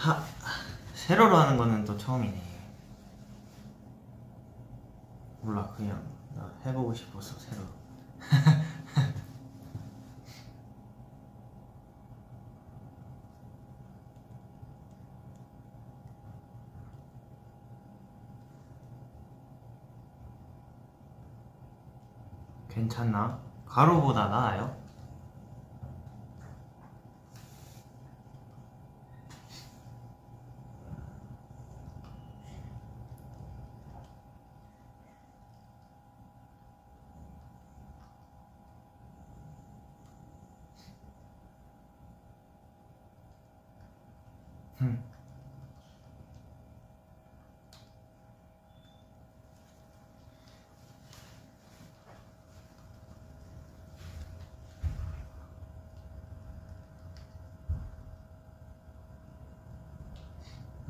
하, 세로로 하는 거는 또 처음이네. 몰라 그냥 나 해보고 싶어서 세로. 괜찮나? 가로보다 나아요? 음.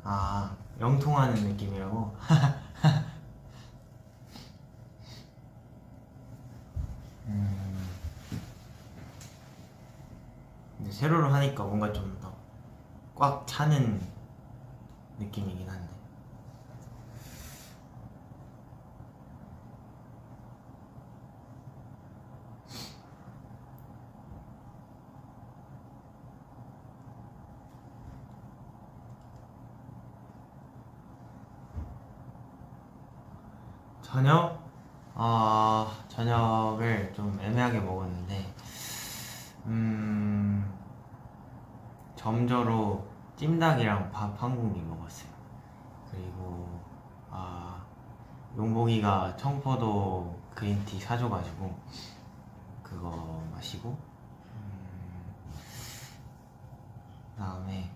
아, 영통하는 느낌이라고? 음. 세로로 하니까 뭔가 좀 더 꽉 차는 느낌이긴 한데. 저녁? 아, 저녁을 좀 애매하게 먹었는데, 음, 점저로 찜닭이랑 밥 한 공기 먹었어요. 그리고, 아, 용복이가 청포도 그린티 사줘가지고, 그거 마시고, 음, 그 다음에,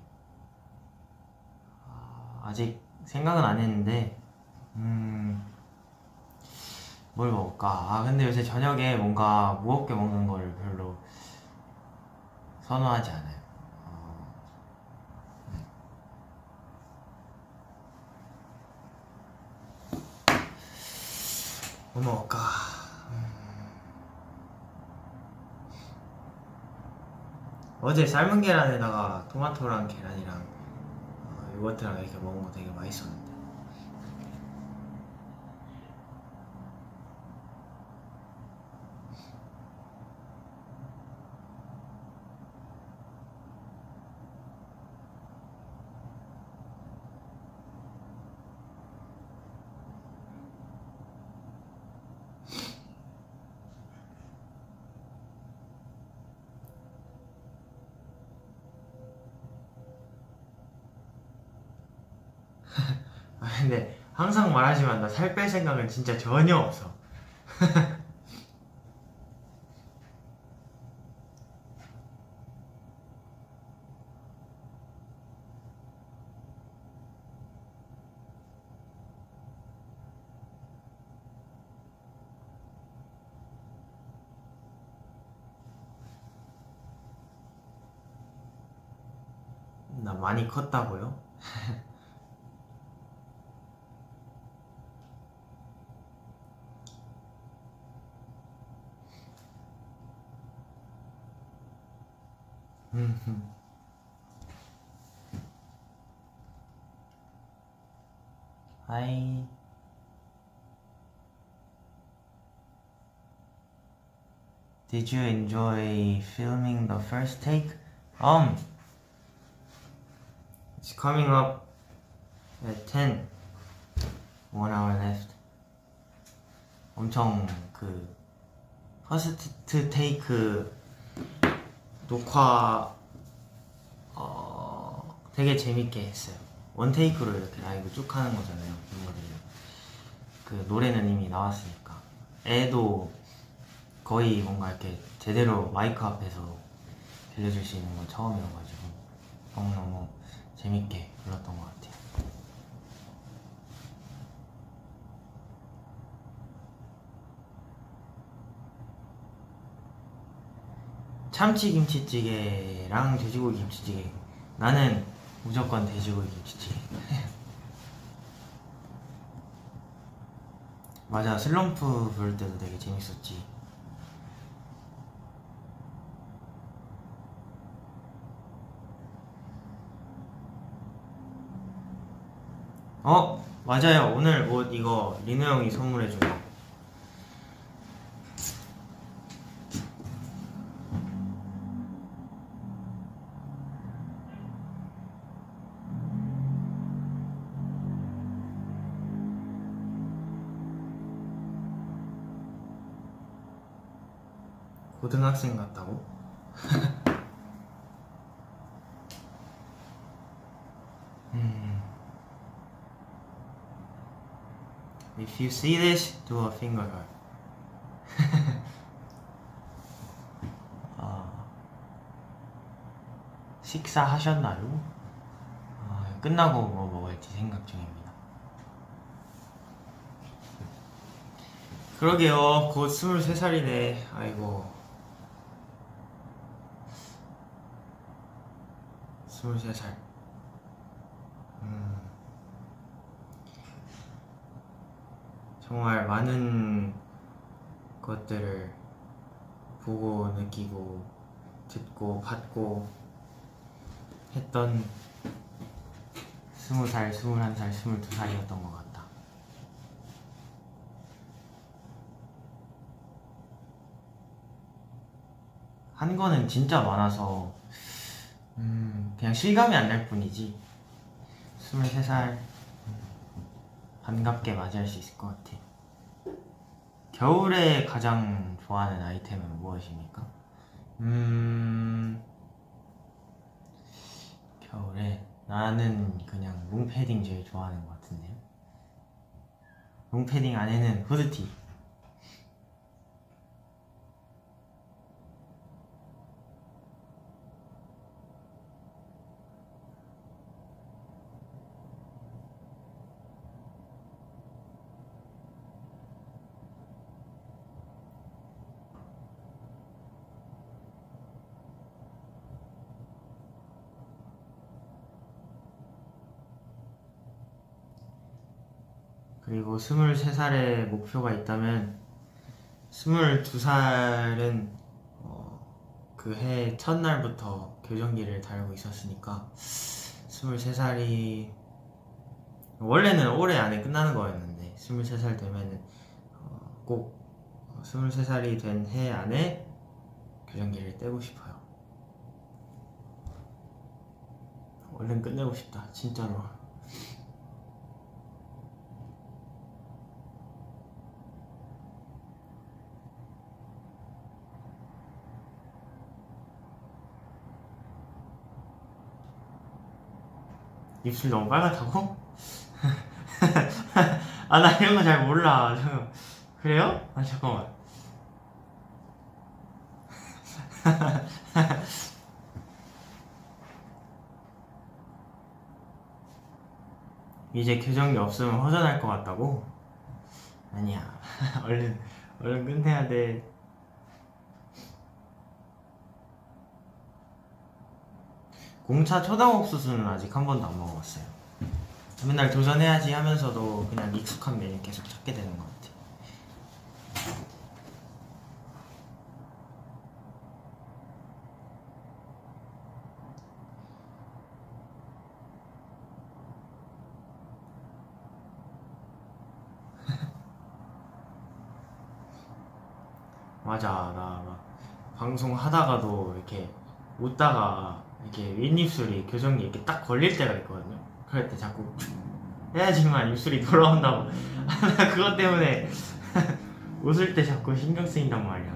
아, 아직 생각은 안 했는데, 음, 뭘 먹을까? 아, 근데 요새 저녁에 뭔가 무겁게 먹는 걸 별로 선호하지 않아요. 뭐 먹을까? 음. 어제 삶은 계란에다가 토마토랑 계란이랑 어, 요거트랑 이렇게 먹은 거 되게 맛있었는데. 아, 근데 항상 말하지만 나 살 뺄 생각은 진짜 전혀 없어. 나 많이 컸다고요? 하이. Did you enjoy filming the first take? Um, it's coming up at 10. One hour left. 엄청 그 First Take 녹화 어 되게 재밌게 했어요. one take로 이렇게 라이브 쭉 하는 거잖아요. 멤버들이 그 노래는 이미 나왔으니까 애도 거의 뭔가 이렇게 제대로 마이크 앞에서 들려줄 수 있는 건 처음이어가지고 너무너무 재밌게 불렀던 것 같아요. 참치 김치찌개랑 돼지고기 김치찌개 나는 무조건 돼지고기 김치찌개. 맞아 슬럼프 부를 때도 되게 재밌었지. 어? 맞아요. 오늘 옷 이거 리노 형이 선물해준 거 고등학생 같다고? 음. If you see this, do a finger heart. 아, 식사하셨나요? 아, 끝나고 뭐 먹을지 생각 중입니다. 그러게요. 곧 23살이네. 아이고. 23살. 음. 정말 많은 것들을 보고 느끼고 듣고 받고 했던 20살, 21살, 22살이었던 것 같다. 한 거는 진짜 많아서 음, 그냥 실감이 안 날 뿐이지. 23살 반갑게 맞이할 수 있을 것 같아. 겨울에 가장 좋아하는 아이템은 무엇입니까? 음... 겨울에 나는 그냥 롱패딩 제일 좋아하는 것 같은데요. 롱패딩 안에는 후드티 그리고 23살의 목표가 있다면 22살은 어, 그해 첫날부터 교정기를 달고 있었으니까 23살이 원래는 올해 안에 끝나는 거였는데 23살 되면은 어, 꼭 23살이 된 해 안에 교정기를 떼고 싶어요. 얼른 끝내고 싶다, 진짜로. 입술 너무 빨갛다고? 아 나 이런 거 잘 몰라 그래요? 아 잠깐만 이제 교정기 없으면 허전할 것 같다고? 아니야 얼른 얼른 끝내야 돼 공차 초당 옥수수는 아직 한 번도 안 먹어봤어요. 맨날 도전해야지 하면서도 그냥 익숙한 메뉴 계속 찾게 되는 것 같아요. 맞아, 나 막 방송 하다가도 이렇게 웃다가 이렇게 윗입술이 교정기 이렇게 딱 걸릴 때가 있거든요. 그럴 때 자꾸 해야지만 입술이 돌아온다고. 나 그것 때문에 웃을 때 자꾸 신경 쓰인단 말이야.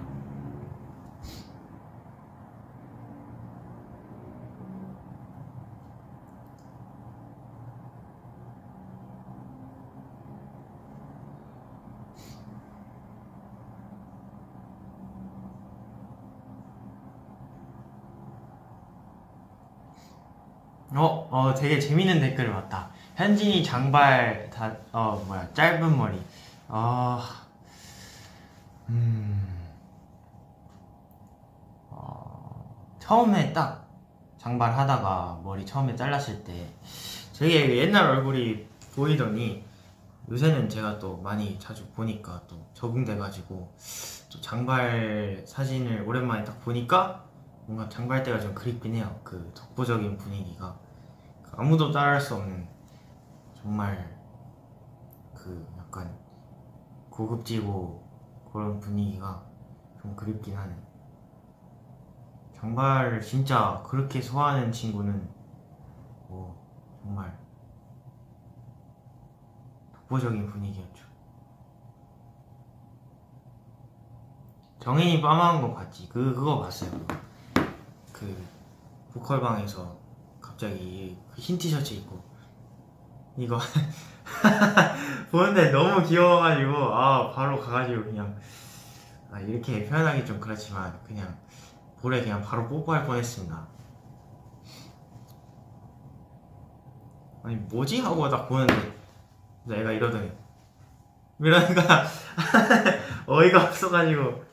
어, 어, 되게 재밌는 댓글을 봤다. 현진이 장발 다, 어, 뭐야, 짧은 머리. 어, 음, 어, 처음에 딱 장발 하다가 머리 처음에 잘랐을 때 되게 옛날 얼굴이 보이더니 요새는 제가 또 많이 자주 보니까 또 적응돼가지고 또 장발 사진을 오랜만에 딱 보니까 뭔가 장발대가 좀 그립긴 해요. 그 독보적인 분위기가 그 아무도 따라할 수 없는 정말 그 약간 고급지고 그런 분위기가 좀 그립긴 하네. 장발을 진짜 그렇게 소화하는 친구는 뭐 정말 독보적인 분위기였죠. 정인이 빠마한 거 봤지? 그 그거 봤어요. 그 보컬방에서 갑자기 그흰 티셔츠 입고. 이거 보는데 너무 귀여워가지고 아 바로 가가지고 그냥 아, 이렇게 표현하기 좀 그렇지만 그냥 볼에 그냥 바로 뽀뽀할 뻔했습니다. 아니 뭐지? 하고 딱 보는데 내가 이러더니. 이러니까 어이가 없어가지고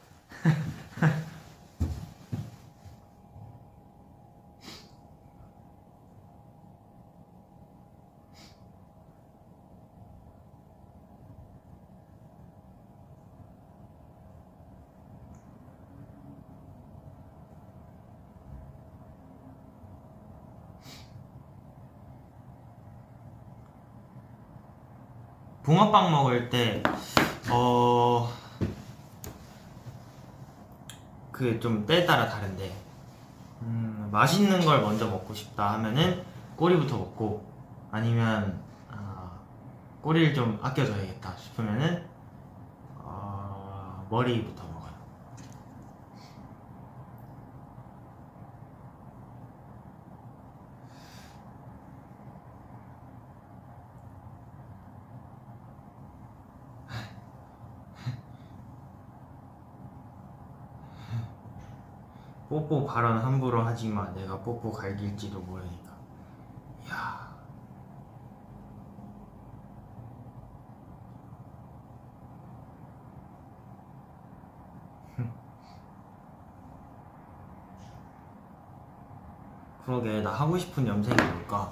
붕어빵 먹을 때, 어, 그 좀 때에 따라 다른데, 음, 맛있는 걸 먼저 먹고 싶다 하면은 꼬리부터 먹고, 아니면, 아, 꼬리를 좀 아껴줘야겠다 싶으면은, 어, 머리부터 뽀뽀 발언 함부로 하지 마. 내가 뽀뽀 갈길지도 모르니까. 야. 그러게 나 하고 싶은 염색이 뭘까?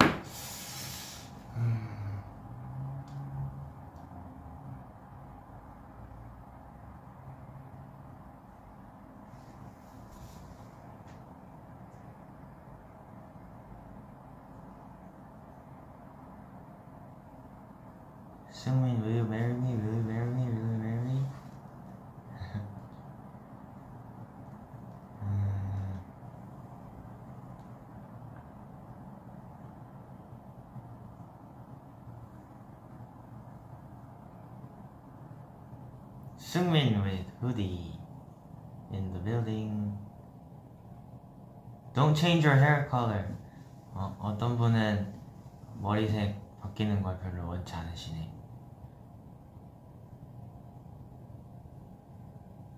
승민, will you marry me? Will you marry me? Will you marry me? 음. 승민 with hoodie in the building. Don't change your hair color. 어, 어떤 분은 머리색 바뀌는 걸 별로 원치 않으시네.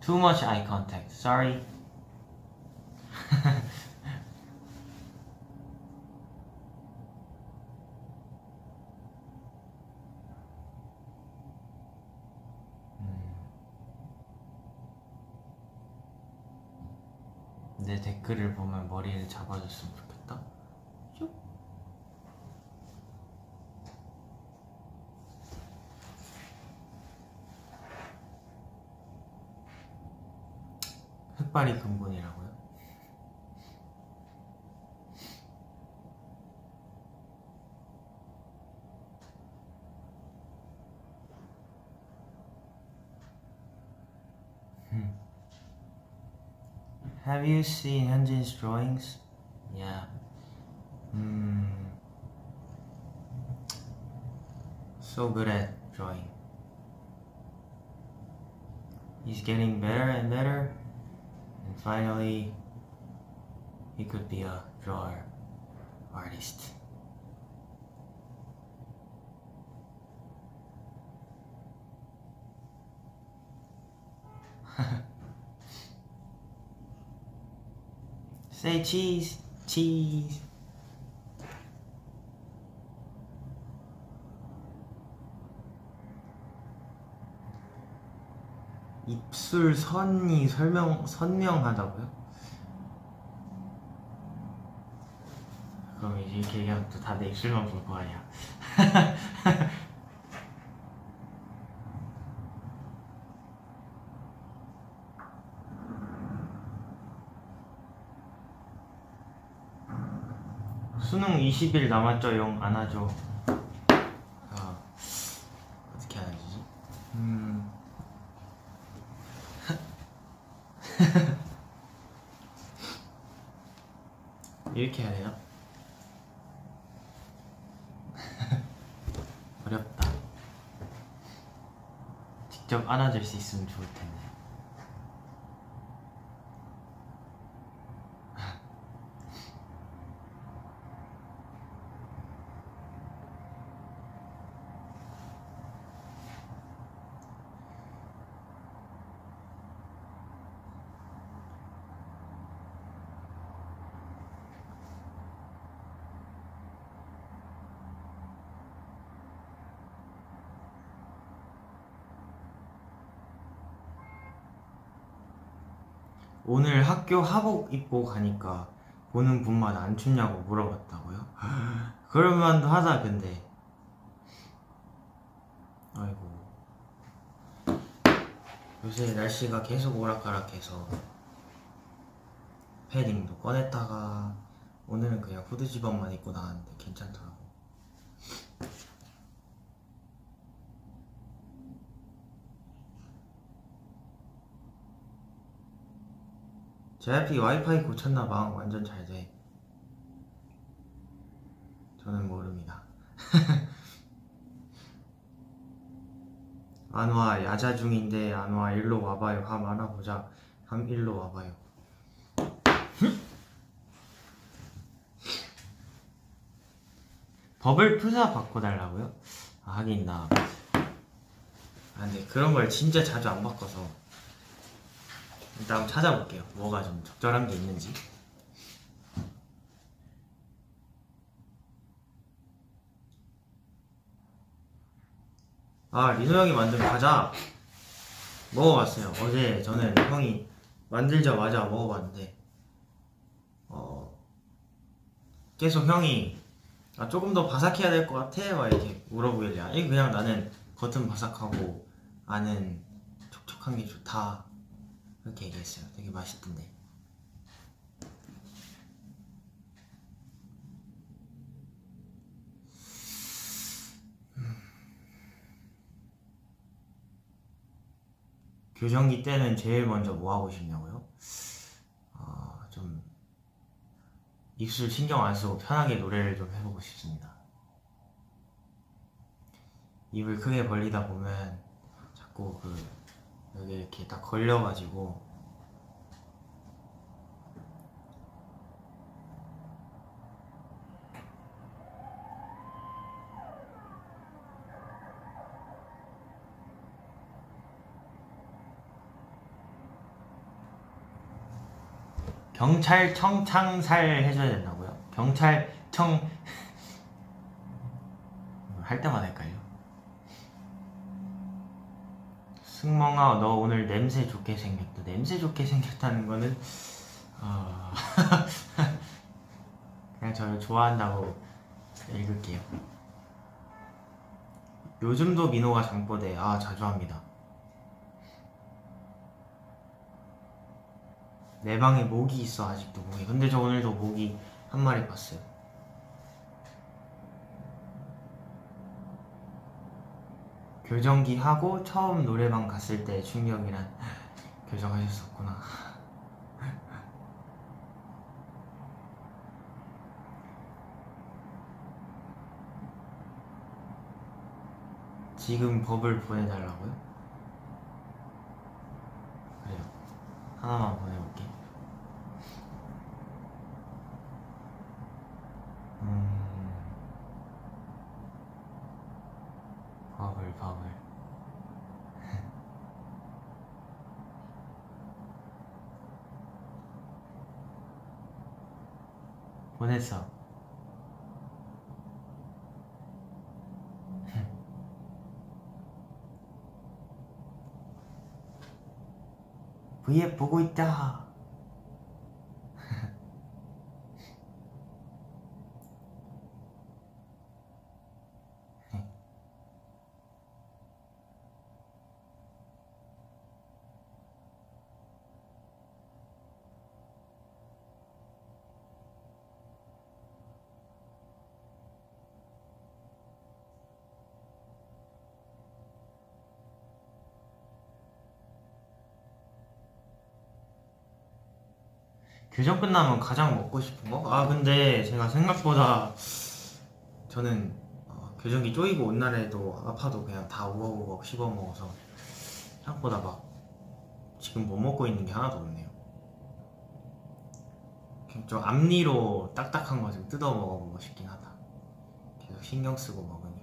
Too much eye contact. Sorry. 음. 내 댓글을 보면 머리를 잡아줬으면 좋겠다. Have you seen Hyunjin's drawings? Yeah. Hmm. So good at drawing. He's getting better and better. And finally, he could be a drawer artist. Cheese, cheese. 입술 선이 설명 선명하다고요? 그럼 이제 이렇게 얘기하면 또다내 입술만 볼 거 아니야. 수능 20일 남았죠, 용? 안 하죠. 아, 어떻게 하냐. 음. 이렇게 해야 되나? 어렵다. 직접 안아줄 수 있으면 좋을 텐데. 오늘 학교 하복 입고 가니까 보는 분마다 안 춥냐고 물어봤다고요? 그럴만도 하다 근데. 아이고. 요새 날씨가 계속 오락가락해서 패딩도 꺼냈다가 오늘은 그냥 후드 집업만 입고 나왔는데 괜찮더 JYP 와이파이 고쳤나봐. 완전 잘돼. 저는 모릅니다. 안와 야자 중인데. 안와 일로 와봐요. 함 안아보자. 함 일로 와봐요. 버블 푸사 바꿔달라고요? 아, 하긴 나. 아, 근데 그런 걸 진짜 자주 안 바꿔서 일단 한번 찾아볼게요. 뭐가 좀 적절한 게 있는지. 아 리노 형이 만든 과자 먹어봤어요. 어제 저는 형이 만들자마자 먹어봤는데 어 계속 형이 아, 조금 더 바삭해야 될 것 같아 막 이렇게 물어보길래 아니 그냥 나는 겉은 바삭하고 안은 촉촉한 게 좋다 그렇게 얘기했어요. 되게 맛있던데. 교정기 때는 제일 먼저 뭐 하고 싶냐고요? 어, 좀 입술 신경 안 쓰고 편하게 노래를 좀 해보고 싶습니다. 입을 크게 벌리다 보면 자꾸 그 여기 이렇게 딱 걸려가지고 경찰청 창살 해줘야 된다고요? 경찰청 할 때마다 헷갈려 승멍아 너 오늘 냄새 좋게 생겼다. 냄새 좋게 생겼다는 거는 어... 그냥 저를 좋아한다고 읽을게요. 요즘도 민호가 장보대. 아 자주 합니다. 내 방에 모기 있어 아직도 모기 근데 저 오늘도 모기 한 마리 봤어요 교정기 하고 처음 노래방 갔을 때 충격이란 교정하셨었구나. 지금 법을 보내달라고요? 그래요. 하나만 보내볼게 음... 버블 버블 보냈어 V앱 보고 있다 교정 끝나면 가장 먹고 싶은 거? 아 근데 제가 생각보다 저는 어, 교정기 쪼이고 온 날에도 아파도 그냥 다 우걱우걱 씹어 먹어서 생각보다 막 지금 못 먹고 있는 게 하나도 없네요. 좀 앞니로 딱딱한 거 좀 뜯어 먹어보고 싶긴 하다. 계속 신경 쓰고 먹으니까.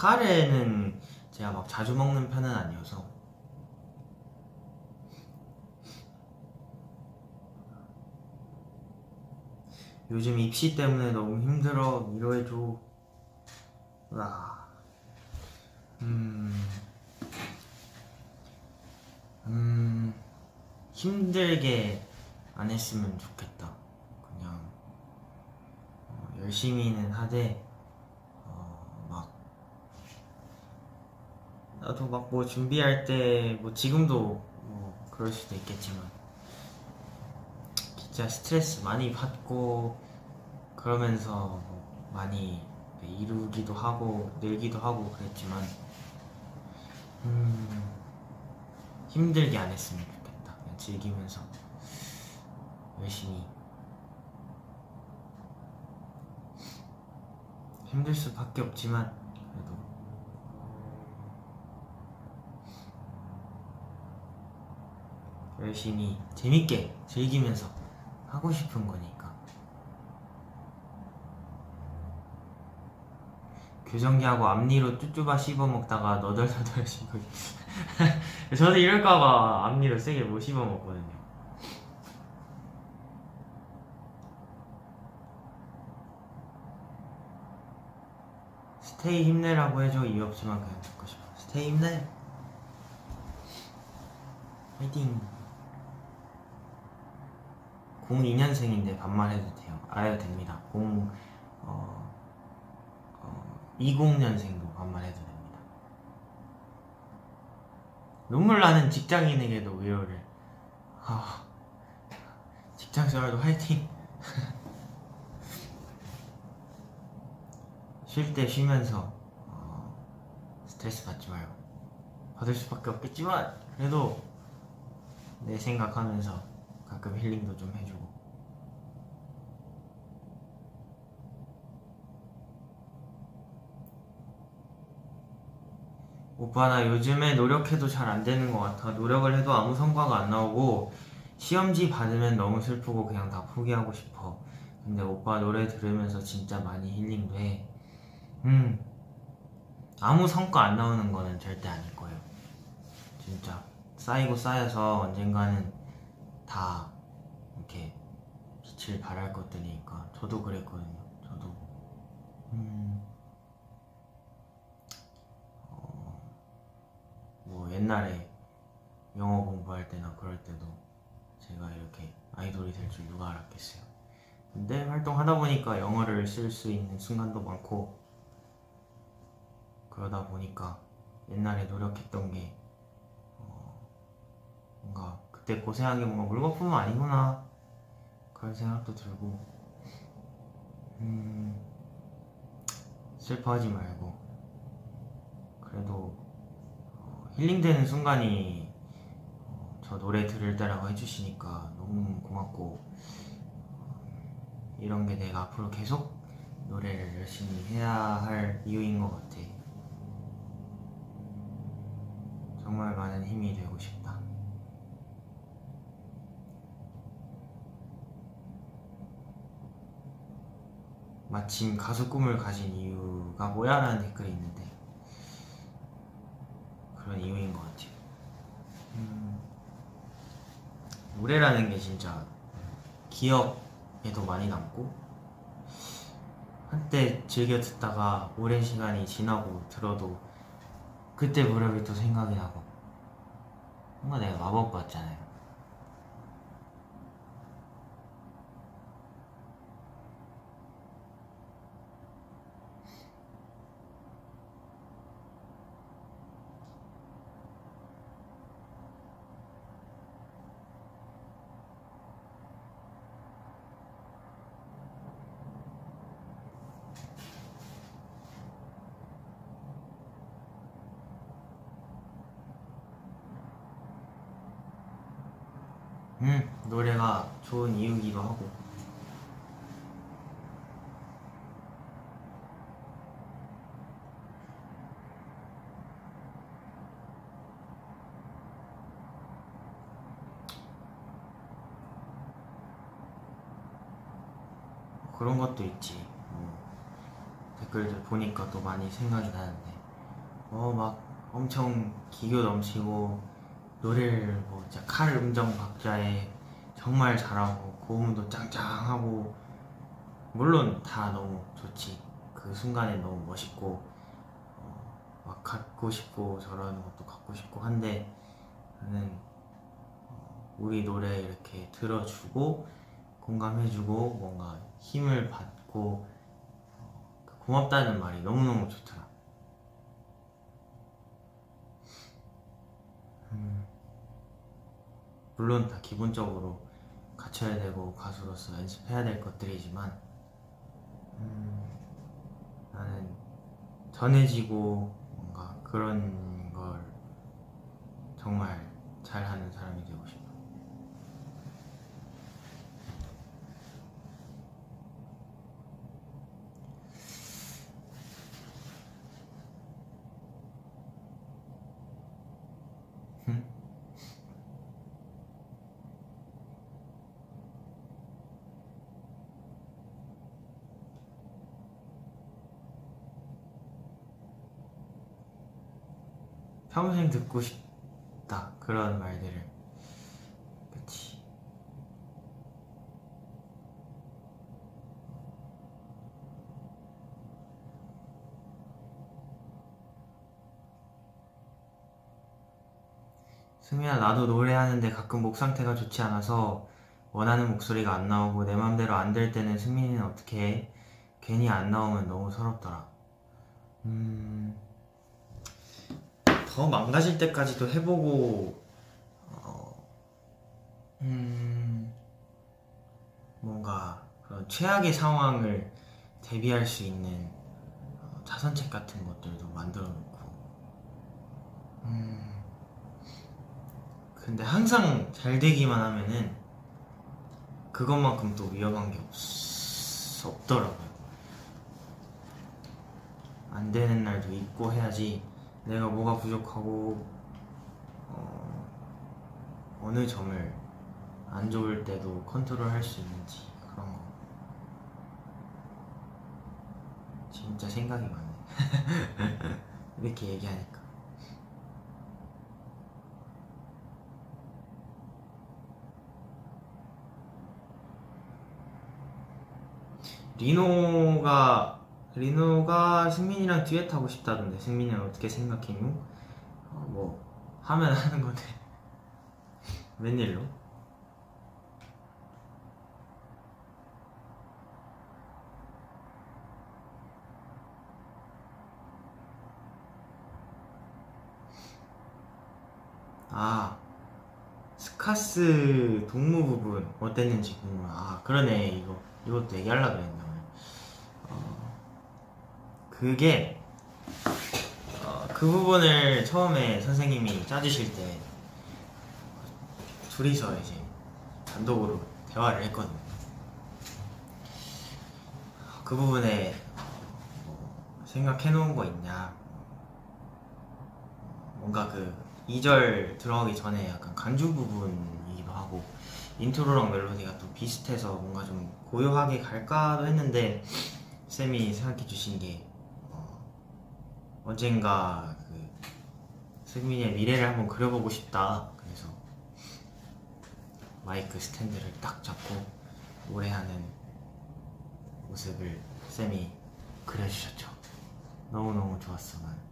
카레는 제가 막 자주 먹는 편은 아니어서 요즘 입시 때문에 너무 힘들어 위로해줘 와. 음, 음, 힘들게 안 했으면 좋겠다. 그냥 어, 열심히는 하되 어, 막 나도 막 뭐 준비할 때 뭐 지금도 뭐 그럴 수도 있겠지만 진짜 스트레스 많이 받고 그러면서 뭐 많이 이루기도 하고 늘기도 하고 그랬지만 음 힘들게 안 했으면 좋겠다. 그냥 즐기면서 열심히 힘들 수밖에 없지만 그래도 열심히 재밌게 즐기면서 하고 싶은 거니까. 교정기하고 앞니로 쭈쭈바 씹어 먹다가 너덜너덜 씹고 저도 이럴까봐 앞니로 세게 못 씹어 먹거든요. 스테이 힘내라고 해줘 이유 없지만 그냥 듣고 싶어. 스테이 힘내. 화이팅 02년생인데 반말해도 돼요. 알아야 됩니다. 0 어, 어, 20년생도 반말해도 됩니다. 눈물 나는 직장인에게도 위로를. 아, 직장 생활도 화이팅. 쉴 때 쉬면서 어, 스트레스 받지 말고 받을 수밖에 없겠지만 그래도 내 생각하면서 가끔 힐링도 좀 해주고 오빠 나 요즘에 노력해도 잘 안 되는 것 같아 노력을 해도 아무 성과가 안 나오고 시험지 받으면 너무 슬프고 그냥 다 포기하고 싶어 근데 오빠 노래 들으면서 진짜 많이 힐링도 해 음. 아무 성과 안 나오는 거는 절대 아닐 거예요. 진짜 쌓이고 쌓여서 언젠가는 다 이렇게 빛을 발할 것들이니까 저도 그랬거든요. 저도 음. 뭐 옛날에 영어 공부할 때나 그럴 때도 제가 이렇게 아이돌이 될 줄 누가 알았겠어요. 근데 활동하다 보니까 영어를 쓸 수 있는 순간도 많고 그러다 보니까 옛날에 노력했던 게 어, 뭔가 그때 고생한 게 뭔가 물거품은 아니구나 그런 생각도 들고 음, 슬퍼하지 말고 그래도 어, 힐링되는 순간이 어, 저 노래 들을 때라고 해주시니까 너무 고맙고 어, 이런 게 내가 앞으로 계속 노래를 열심히 해야 할 이유인 것 같아. 정말 많은 힘이 되고 싶다. 마침 가수 꿈을 가진 이유가 뭐야? 라는 댓글이 있는데 그런 이유인 것 같아요. 음, 노래라는 게 진짜 기억에도 많이 남고 한때 즐겨 듣다가 오랜 시간이 지나고 들어도 그때 무렵이 또 생각이 나고 뭔가 내가 마법 같잖아요. 음 노래가 좋은 이유기도 하고 그런 것도 있지. 뭐 댓글들 보니까 또 많이 생각이 나는데. 어 막 엄청 기교 넘치고 노래를 뭐 진짜 칼 음정 박자에 정말 잘하고 고음도 짱짱하고 물론 다 너무 좋지. 그 순간에 너무 멋있고 어, 막 갖고 싶고 저런 것도 갖고 싶고 한데 나는 어, 우리 노래 이렇게 들어주고 공감해주고 뭔가 힘을 받고 어, 그 고맙다는 말이 너무너무 좋더라 음, 물론 다 기본적으로 갖춰야 되고 가수로서 연습해야 될 것들이지만 음, 나는 전해지고 뭔가 그런 걸 정말 잘하는 사람이 되고 싶어. 평생 듣고 싶다. 그런 말들을. 그치. 승민아 나도 노래하는데 가끔 목 상태가 좋지 않아서 원하는 목소리가 안 나오고 내 맘대로 안 될 때는 승민이는 어떻게 해? 괜히 안 나오면 너무 서럽더라. 음... 더 망가질 때까지도 해보고 어, 음, 뭔가 그런 최악의 상황을 대비할 수 있는 어, 자선책 같은 것들도 만들어 놓고. 음, 근데 항상 잘 되기만 하면은 그것만큼 또 위험한 게 없, 없더라고요. 안 되는 날도 있고 해야지 내가 뭐가 부족하고 어, 어느 점을 안 좋을 때도 컨트롤 할 수 있는지 그런 거. 진짜 생각이 많네. 이렇게 얘기하니까. 리노가 리노가 승민이랑 듀엣 하고 싶다던데 승민이는 어떻게 생각해요? 어, 뭐 하면 하는 건데 웬일로? 아 스카스 동무 부분 어땠는지 궁금해 아 그러네 이거 이것도 얘기하려고 그랬나 어, 그게 어, 그 부분을 처음에 선생님이 짜주실 때 둘이서 이제 단독으로 대화를 했거든요. 그 부분에 뭐 생각해 놓은 거 있냐? 뭔가 그 2절 들어가기 전에 약간 간주 부분이기도 하고 인트로랑 멜로디가 또 비슷해서 뭔가 좀 고요하게 갈까도 했는데 쌤이 생각해 주신 게 어, 언젠가 그 승민이의 미래를 한번 그려보고 싶다. 그래서 마이크 스탠드를 딱 잡고 노래하는 모습을 쌤이 그려주셨죠. 너무너무 좋았어 난.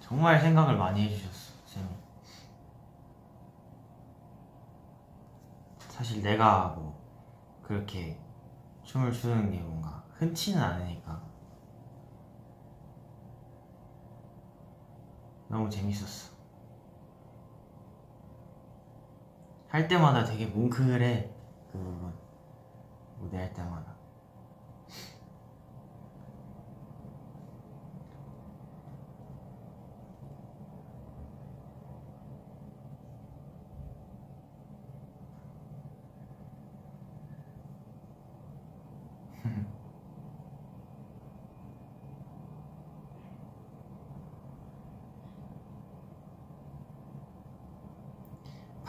정말 생각을 많이 해주셨어 쌤이 사실 내가 뭐 그렇게 춤을 추는 게 뭔가 흔치는 않으니까 너무 재밌었어. 할 때마다 되게 뭉클해 그 부분 무대 할 때마다.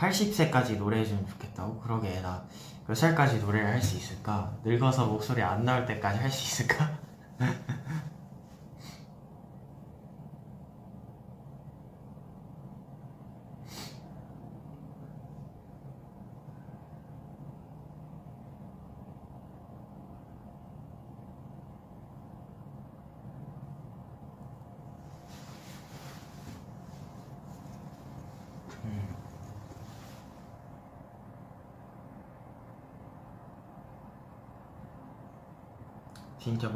(80세까지) 노래해주면 좋겠다고? 그러게 나 몇 살까지 노래를 할 수 있을까? 늙어서 목소리 안 나올 때까지 할 수 있을까?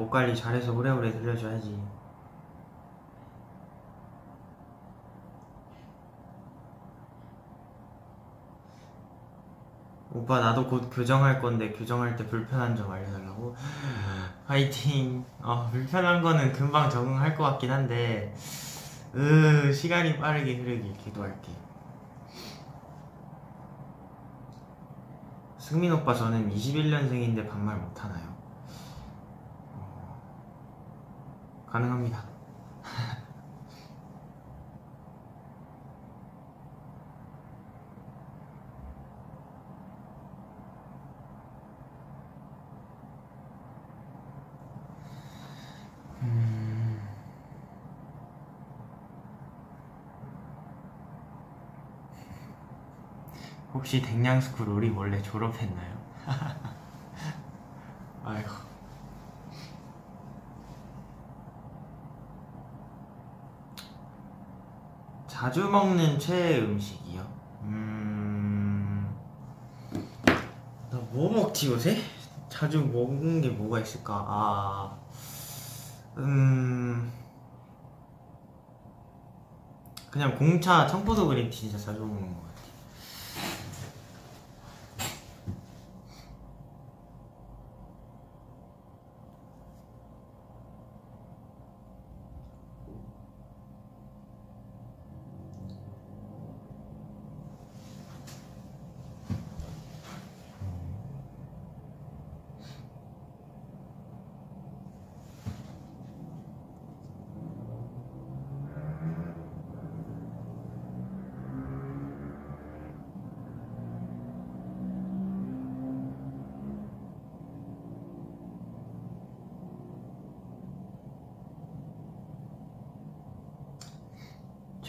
목 관리 잘해서 오래오래 들려줘야지. 오빠 나도 곧 교정할 건데 교정할 때 불편한 점 알려달라고. 화이팅. 어, 불편한 거는 금방 적응할 것 같긴 한데, 으 시간이 빠르게 흐르길 기도할게. 승민 오빠 저는 21년생인데 반말 못하나요? 어, 가능합니다. 음, 혹시 댕냥스쿨 우리 원래 졸업했나요? 아이고 자주 먹는 최애 음식이요? 음... 나 뭐 먹지 요새? 자주 먹는 게 뭐가 있을까? 아... 음... 그냥 공차 청포도 그린티 진짜 자주 먹는 것 같아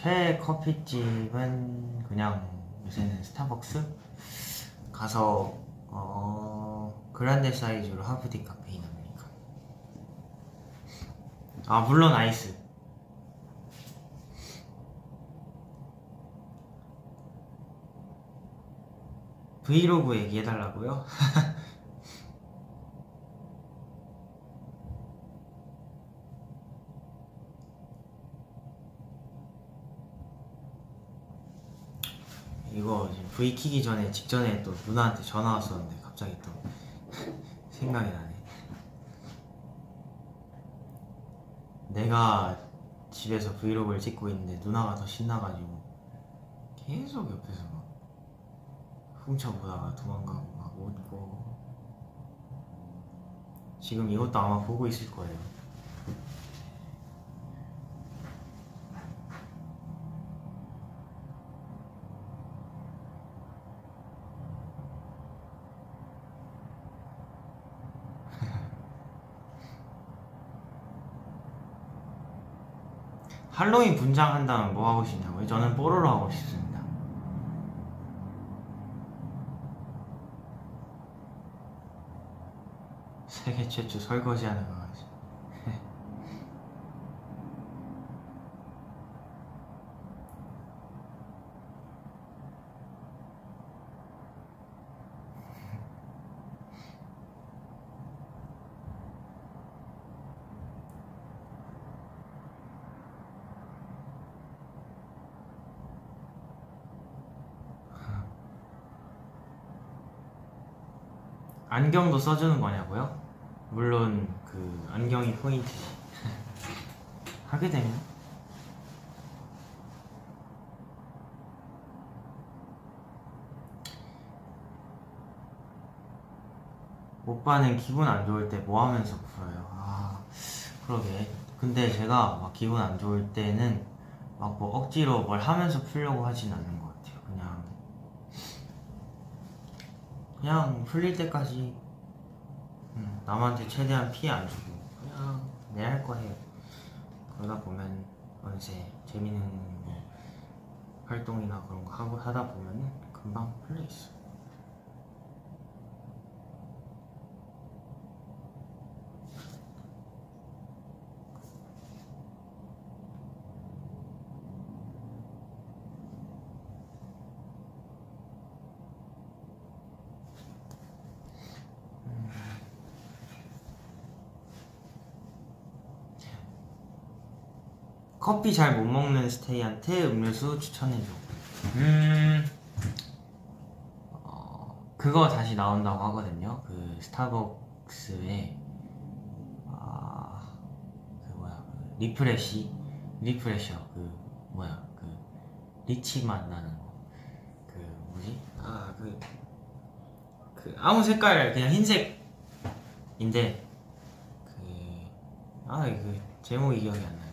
최애 커피집은 그냥 요새는 스타벅스? 가서 어 grande 사이즈로 half 디카페인 아메리카노 아 물론 아이스. 브이로그 얘기해달라고요? 이거 지금 V 키기 전에 직전에 또 누나한테 전화 왔었는데 갑자기 또 생각이 나네. 내가 집에서 브이로그를 찍고 있는데 누나가 더 신나가지고 계속 옆에서 막 훔쳐보다가 도망가고 막 웃고 지금 이것도 아마 보고 있을 거예요. 할로윈 분장 한다면 뭐 하고 싶냐고요? 저는 뽀로로 하고 싶습니다. 세계 최초 설거지하는 강아지. 안경도 써주는 거냐고요? 물론 그 안경이 포인트지. 하게 되면 오빠는 기분 안 좋을 때 뭐 하면서 풀어요? 아 그러게. 근데 제가 막 기분 안 좋을 때는 막 뭐 억지로 뭘 하면서 풀려고 하진 않는 것 같아요. 그냥 그냥 풀릴 때까지 음, 남한테 최대한 피해 안 주고 그냥 내 할 거 해요. 그러다 보면 어느새 재밌는 뭐 활동이나 그런 거 하고 하다 보면은 금방 풀려 있어. 커피 잘 못 먹는 스테이한테 음료수 추천해줘. 음, 어, 그거 다시 나온다고 하거든요. 그 스타벅스에 아, 그 뭐야, 그 refresh, refresher, 그 뭐야, 그 리치 맛 나는 거. 그 뭐지? 아, 그, 그 아무 색깔 그냥 흰색인데 그, 아, 그 제목이 기억이 안 나요.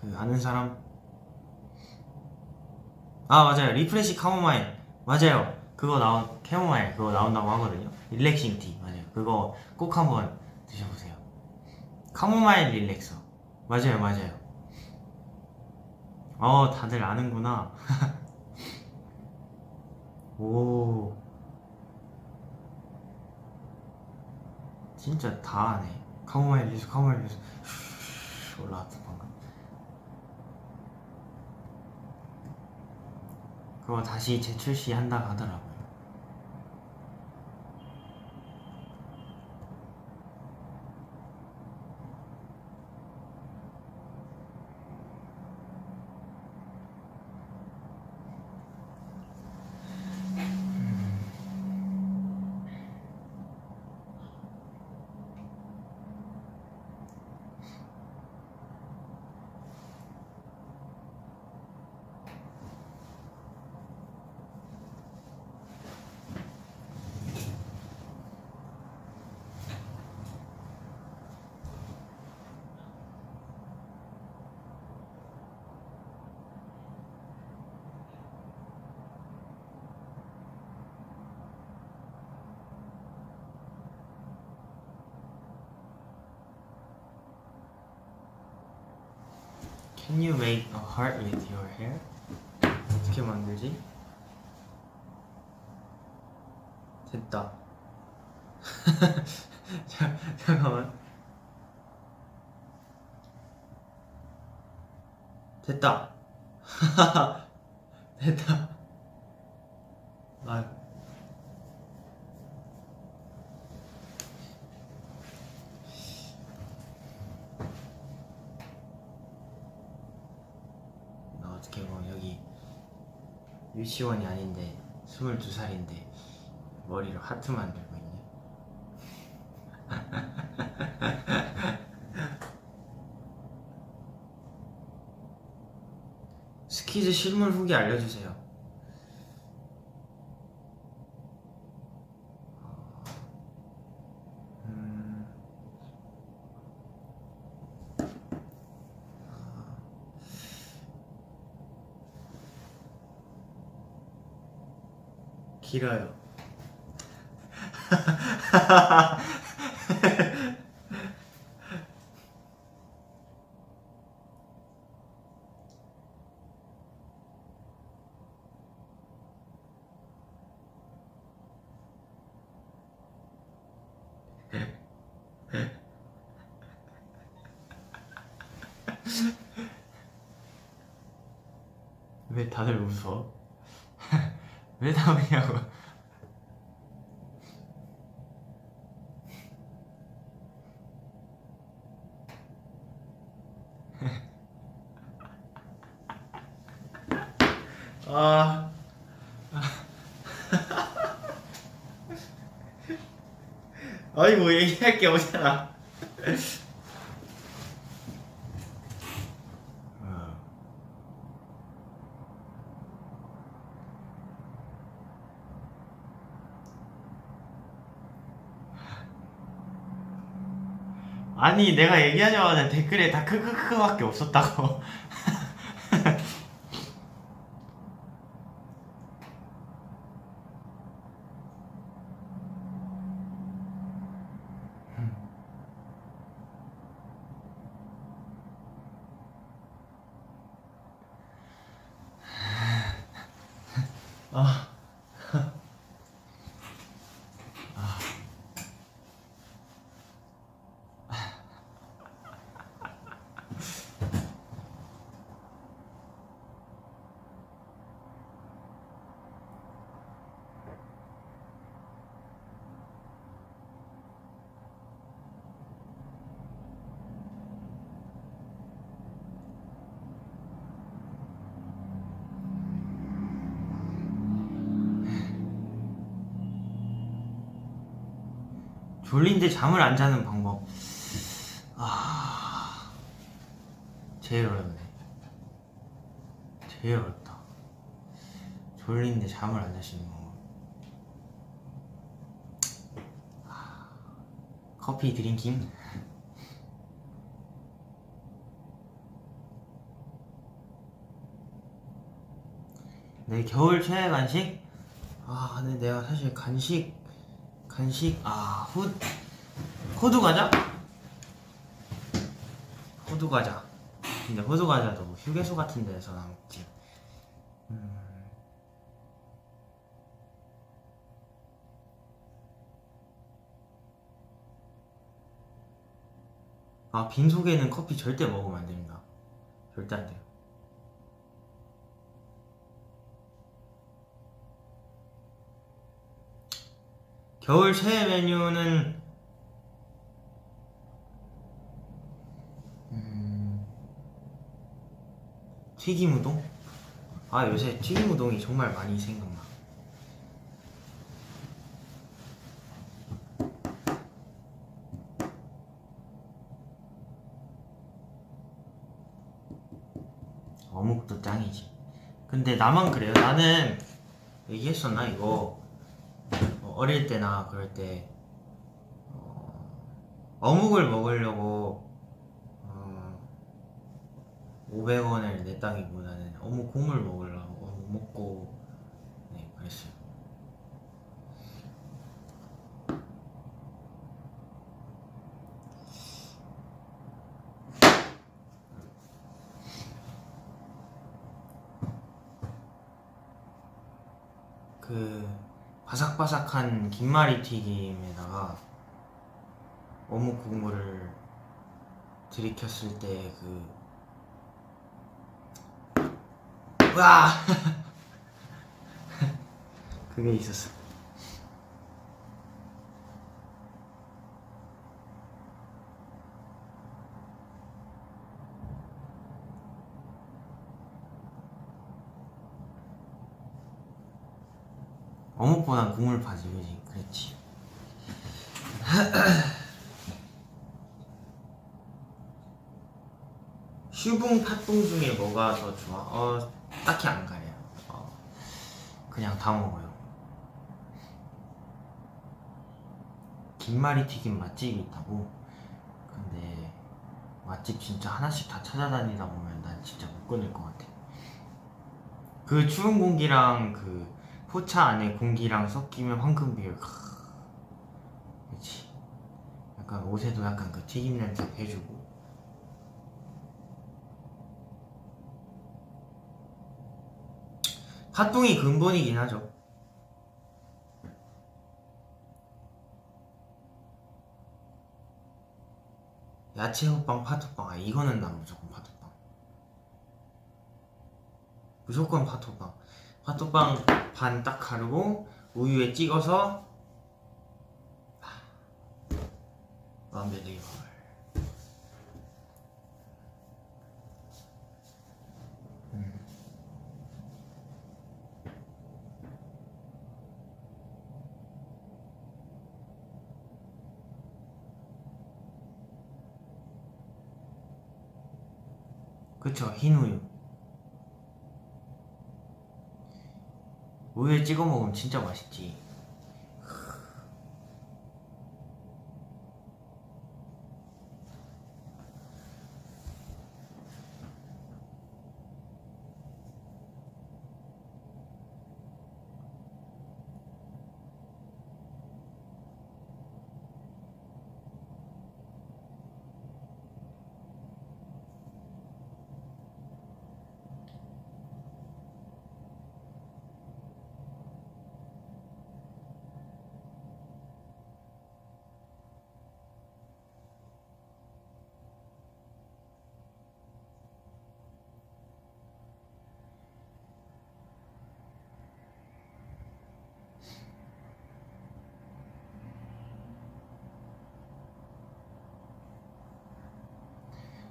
그 아는 사람? 아 맞아요. refresh 카모마일. 맞아요. 그거 나온 캐모마일 그거 나온다고 하거든요. relaxing tea. 맞아요. 그거 꼭 한번 드셔보세요. 카모마일 릴렉서. 맞아요 맞아요. 어 다들 아는구나. 오. 진짜 다 아네. 카모마일 리스 카모마일 리스 올라왔다 방금 그거 다시 재출시한다고 하더라고요. Can you make a heart with your hair? 어떻게 만들지? 됐다. 자, 잠깐만. 됐다. 됐다. 아. 나 어떻게 보면 여기 유치원이 아닌데 22살인데 머리로 하트 만들고 있네. 스키즈 실물 후기 알려주세요. 길어요. 왜 다들 웃어? 왜다 웃냐고? 아, 아니 뭐 얘기 할 게 없잖아. 어. 아니 내가 얘기하자마자 댓글에 다 크크크밖에 없었다고. 졸린데 잠을 안 자는 방법. 아, 제일 어렵네. 제일 어렵다. 졸린데 잠을 안 있는 방법. 아, 커피 드링킹? 내 겨울 최애 간식? 아, 근데 내가 사실 간식 간식 아 후, 호두 과자? 호두 과자. 근데 호두 과자도 뭐 휴게소 같은 데서 나 먹지. 음. 아 빈속에는 커피 절대 먹으면 안 됩니다. 절대 안 돼요 겨울 최애 메뉴는 음... 튀김 우동? 아 요새 튀김 우동이 정말 많이 생각나. 어묵도 짱이지. 근데 나만 그래요. 나는 얘기했었나 이거 어릴 때나 그럴 때 어, 묵을 먹으려고 어, 500원을 냈다기보다는 어묵 국물 먹으려고 어묵 먹고 네 그랬어요. 그 바삭바삭한 김말이 튀김에다가 어묵 국물을 들이켰을 때그 와! 그게 있었어. 어묵보단 국물 파지 그지 그렇지 슈붕 팥붕 중에 뭐가 더 좋아? 어 딱히 안 가려요 어, 그냥 다 먹어요 김말이 튀김 맛집이 있다고? 근데 맛집 진짜 하나씩 다 찾아다니다 보면 난 진짜 못 끊을 것 같아 그 추운 공기랑 그 포차 안에 공기랑 섞이면 황금 비율 그렇지 약간 옷에도 약간 그 튀김 냄새 해주고. 팥붕이 근본이긴 하죠. 야채 호빵 파토빵. 아 이거는 난 무조건 파토빵. 무조건 파토빵 화토빵 반 딱 가르고 우유에 찍어서 완벽히 음. 그쵸 흰 우유 우유에 찍어 먹으면 진짜 맛있지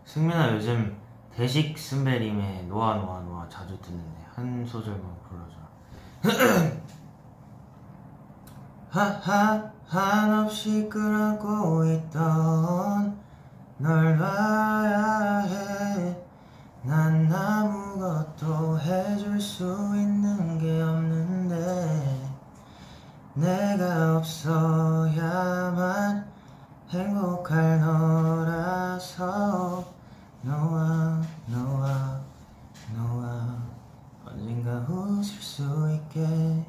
승민아 요즘 대식 순배림의 노아 노아 노아 자주 듣는데 한 소절만 불러줘 하하 한없이 끌어고 있던 널 봐야 해난 아무것도 해줄 수 있는 게 없는데 내가 없어야만 행복할 너라서 너와 너와 너와 언젠가 웃을 수 있게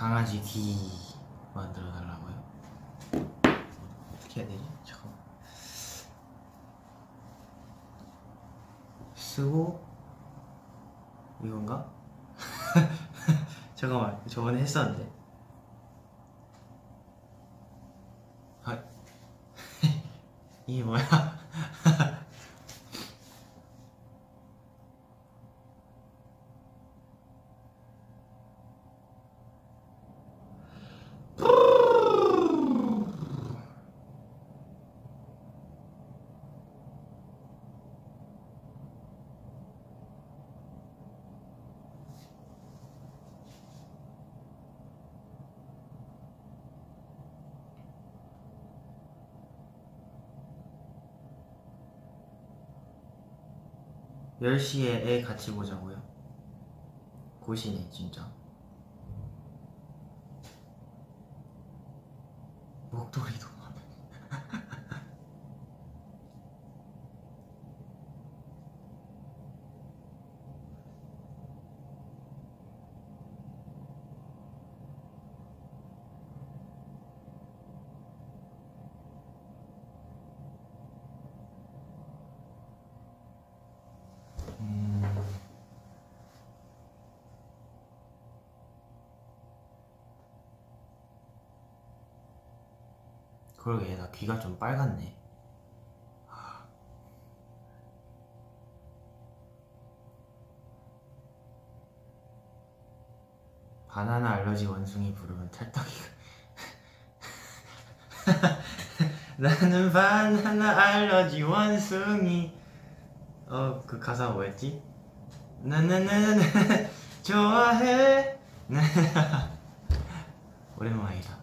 강아지 귀 만들어 달라고요? 어떻게 해야 되지? 잠깐만 쓰고 이건가? 잠깐만 저번에 했었는데 10시에 애 같이 보자고요? 고시네 진짜 그러게 나 귀가 좀 빨갛네. 아. 바나나 알러지 원숭이 부르면 찰떡이가. 나는 바나나 알러지 원숭이. 어 그 가사 뭐였지? 나나나나 좋아해. 오랜만이다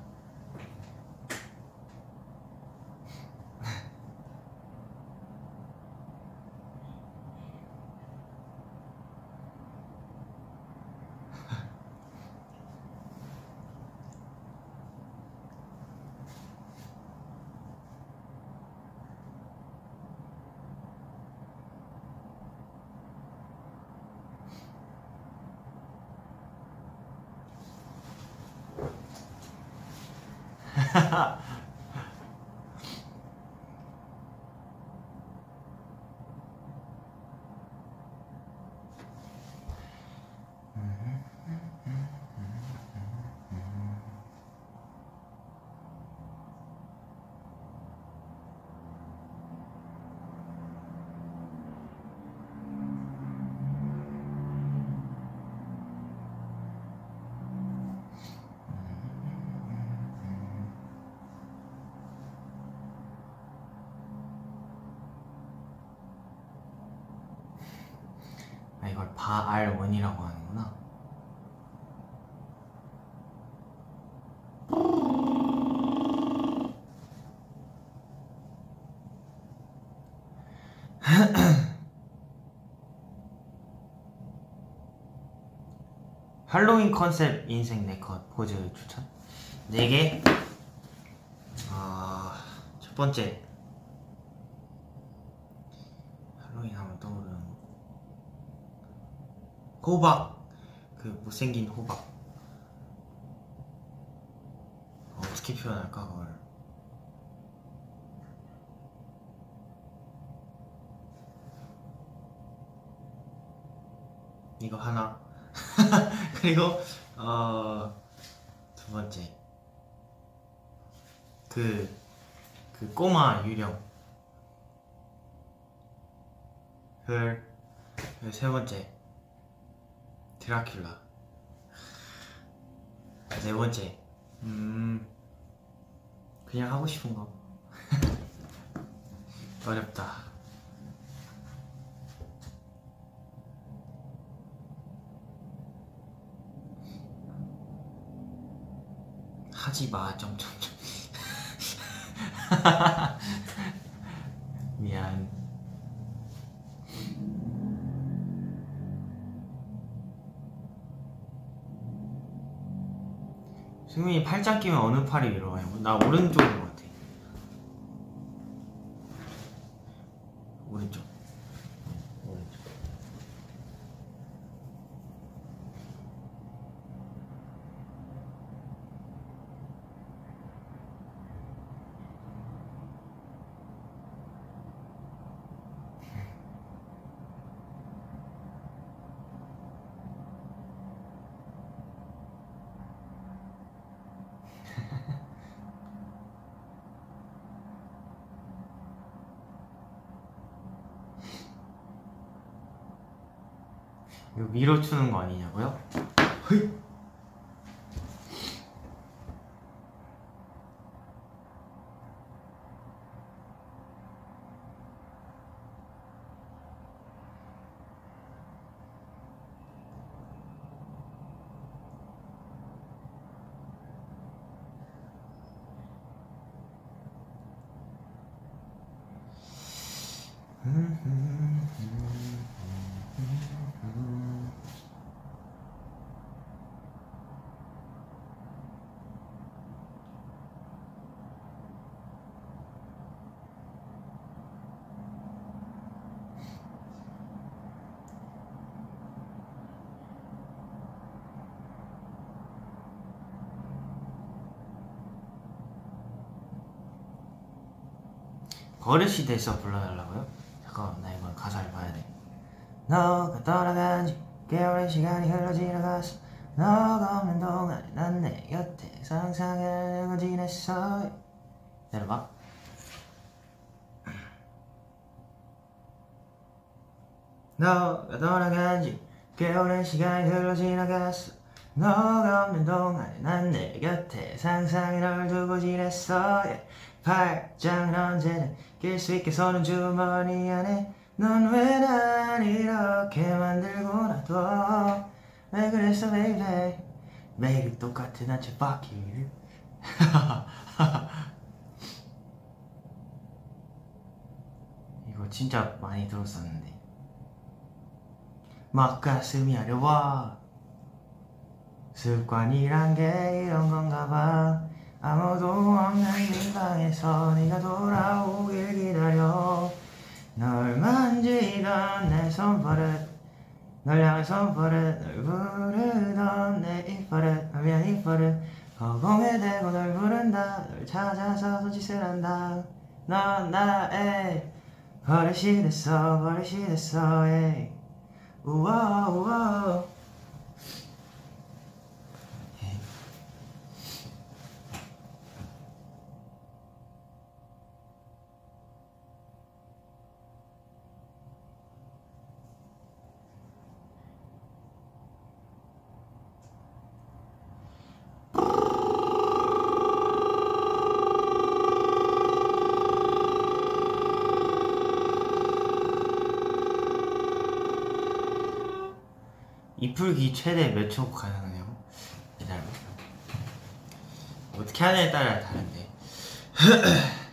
할로윈 컨셉 인생 네컷 포즈 추천. 4개. 아, 첫 번째. 할로윈 하면 떠오르는 거 호박. 그 못생긴 호박. 어, 어떻게 표현할까 그걸 이거 하나 그리고 어, 두 번째. 그, 그 꼬마 유령. 헐 세 번째. 드라큘라. 네 번째. 음 그냥 하고 싶은 거. 어렵다 하지 마 점점점 미안. 승민이 팔짱 끼면 어느 팔이 위로 가요? 나 오른쪽인 것 밀어주는 거 아니냐고요? 버릇이 돼서 불러달라고요? 잠깐만 나 이거 가사를 봐야 돼 너가 떠나간 지 꽤 오랜 시간이 흘러 지나갔어 너가 없는 동안에 난 내 곁에 상상을 지냈어 내려봐 너가 떠나간 지꽤 오랜 시간이 흘러 지나갔어 너가 없는 동안에 난 내 곁에 상상이 널 두고 지냈어 yeah. 팔짱은 언제든 낄수 있게 서는 주머니 안에 넌왜날 이렇게 만들고 놔둬 왜 그랬어 baby 매일 똑같은 아침 바퀴를. 이거 진짜 많이 들었었는데. 막 가슴이 아려와 습관이란 게 이런 건가 봐 아무도 없는 네 방에서 네가 돌아오길 기다려. 널 만지던 내 손버릇 널 향해 손버릇 널 부르던 내 입버릇 널 위한 입버릇. 허공에 대고 널 부른다 널 찾아서 손짓을 한다. 넌 나의 버릇이 됐어 버릇이 됐어 에이. 우와 우와 최대 몇초 가능해요? 기다려. 어떻게 하냐에 따라 다른데.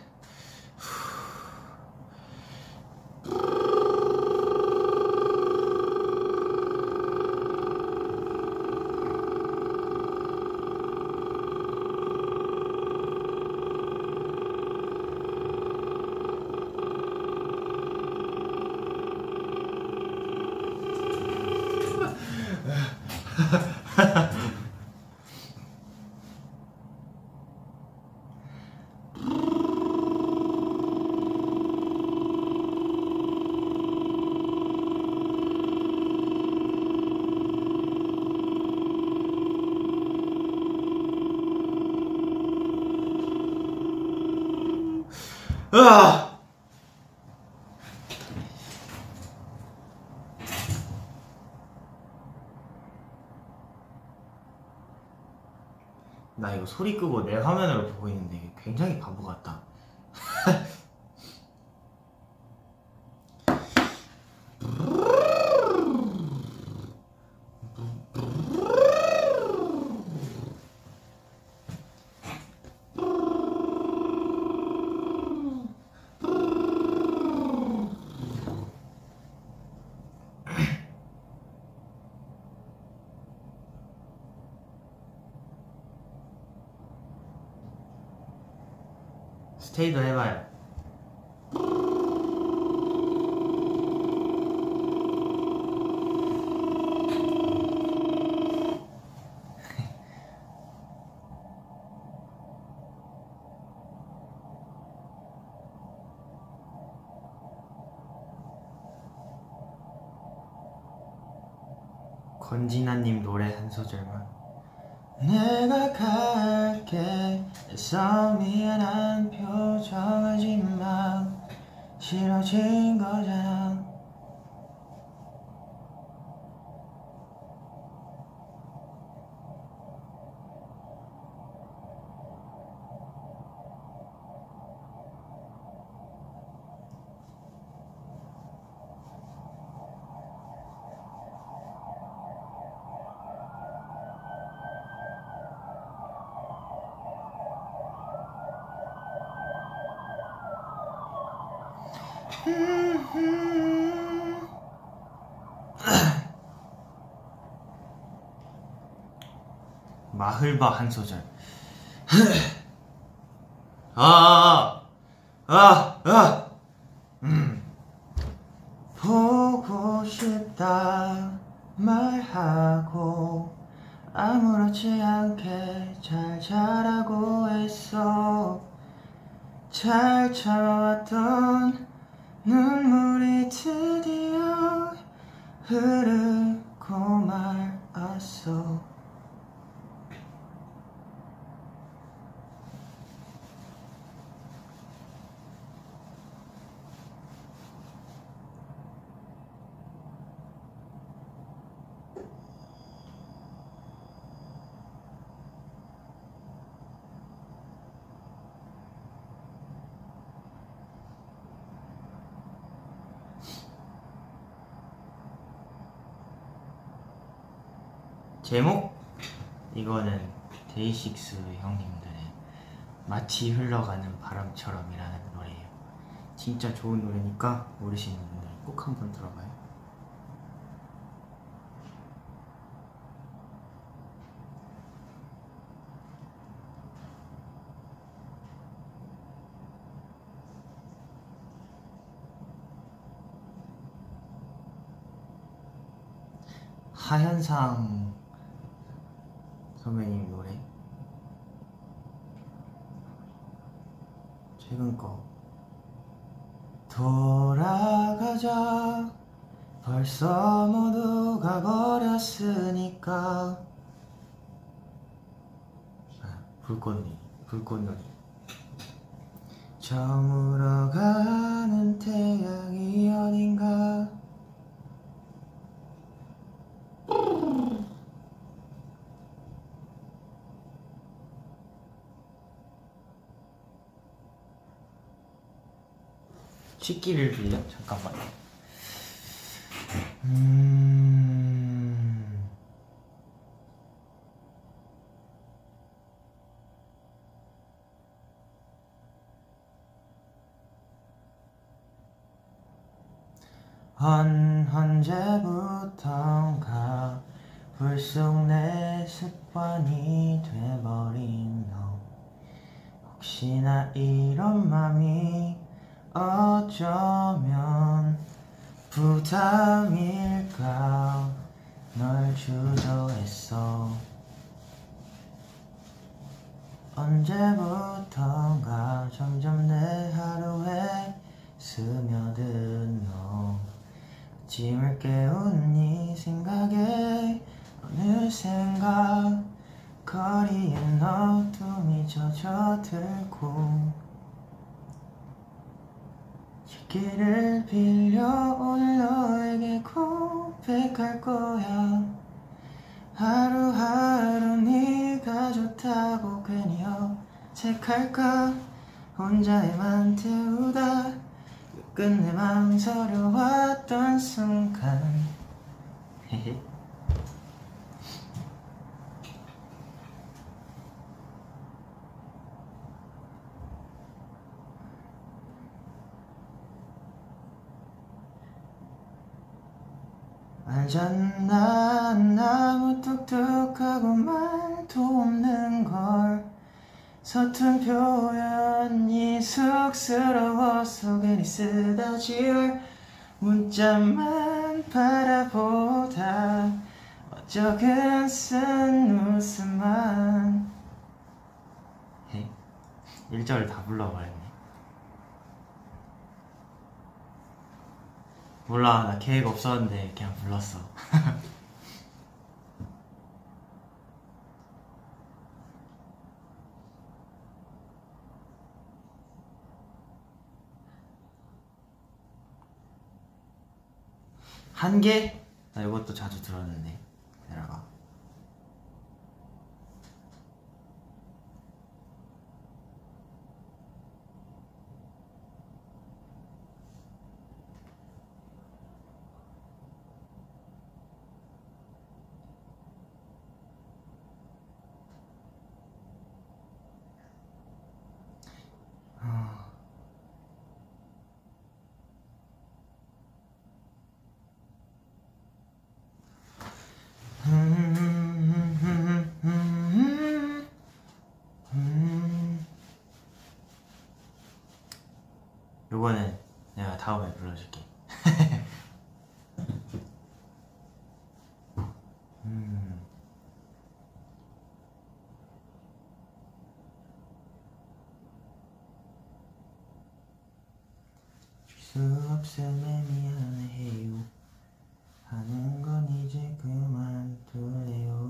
으 아! 나 이거 소리 끄고 내 화면으로 보고 있는데 굉장히 바보 같다. 스테이도 해봐요. 권진아님 노래 한 소절만. 내가 갈게 미안한 표정하지만 싫어진 거잖아 마흘바 한 소절. 아, 아, 아, 음. 보고 싶다 말하고 아무렇지 않게 잘 자라고 했어 잘 참아왔던 눈물이 드디어 흐르고 말았어 제목? 이거는 데이식스 형님들의 마치 흘러가는 바람처럼이라는 노래예요. 진짜 좋은 노래니까 모르시는 분들 꼭 한번 들어봐요. 하현상 불꽃놀이 불꽃놀이 저물어 가는 태양이 어딘가 식기를 빌려? 잠깐만. 음... 언, 망설여왔던 순간. 헤헤. 알잖아 나무 뚝뚝하고 말도 없는 걸. 서툰 표현이 쑥스러워서 괜히 쓰다 지울 문자만 바라보다 어쩌근 쓴 웃음만. 1절 다 불러버렸네. 몰라 나 계획 없었는데 그냥 불렀어 한 개? 나 이것도 자주 들었는데 내려가 아. 요거는 내가 다음에 불러줄게. 음. 수 없음에 미안해요. 하는 건 이제 그만둘래요.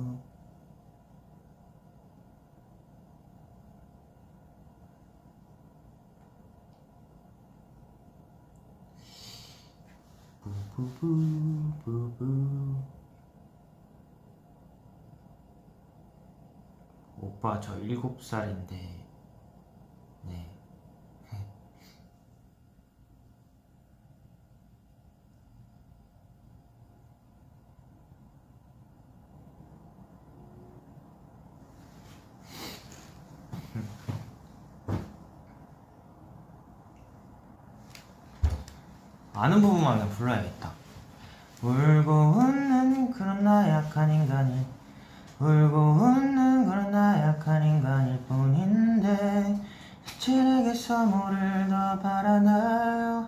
부부부부부 오빠 저 일곱 살인데. 네. 아는 부분만 불러야겠다 울고 웃는 그런 나약한 인간이 울고 웃는 그런 나약한 인간일 뿐인데 내게 선물을 더 바라나요?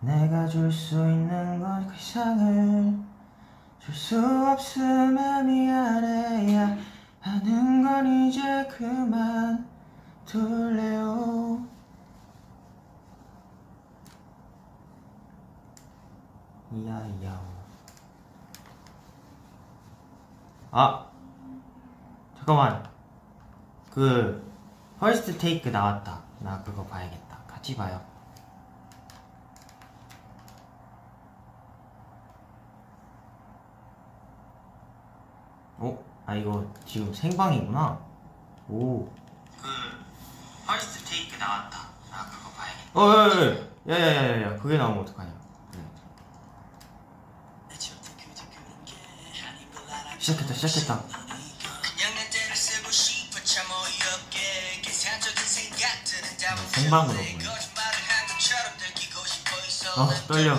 내가 줄 수 있는 것 그 이상을 줄 수 없음에 미안해야 하는 건 이제 그만 둘래요. 야야오 아 잠깐만. 그 First Take 나왔다. 나 그거 봐야겠다. 같이 봐요. 어? 아 이거 지금 생방이구나. 오 그 First Take 나왔다. 나 그거 봐야겠다. 어야야야 야야야야 그게 나오면 어떡하냐 네. 시작했다 시작했다 생방으로 보네. 난 떨려.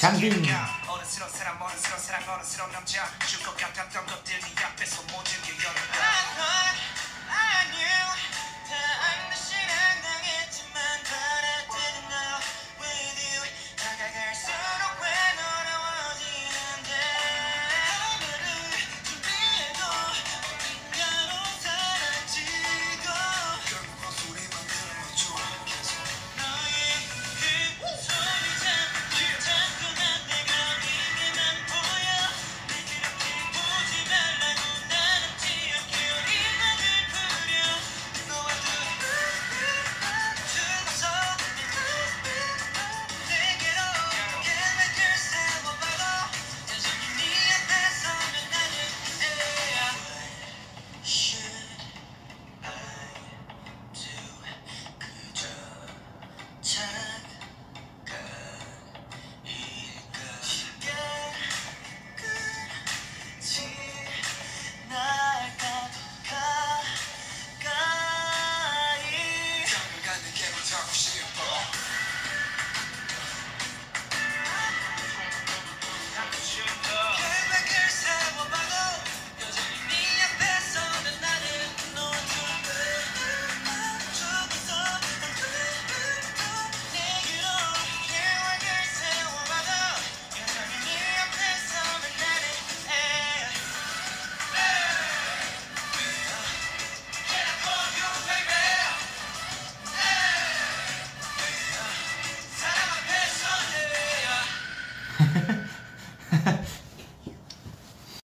보기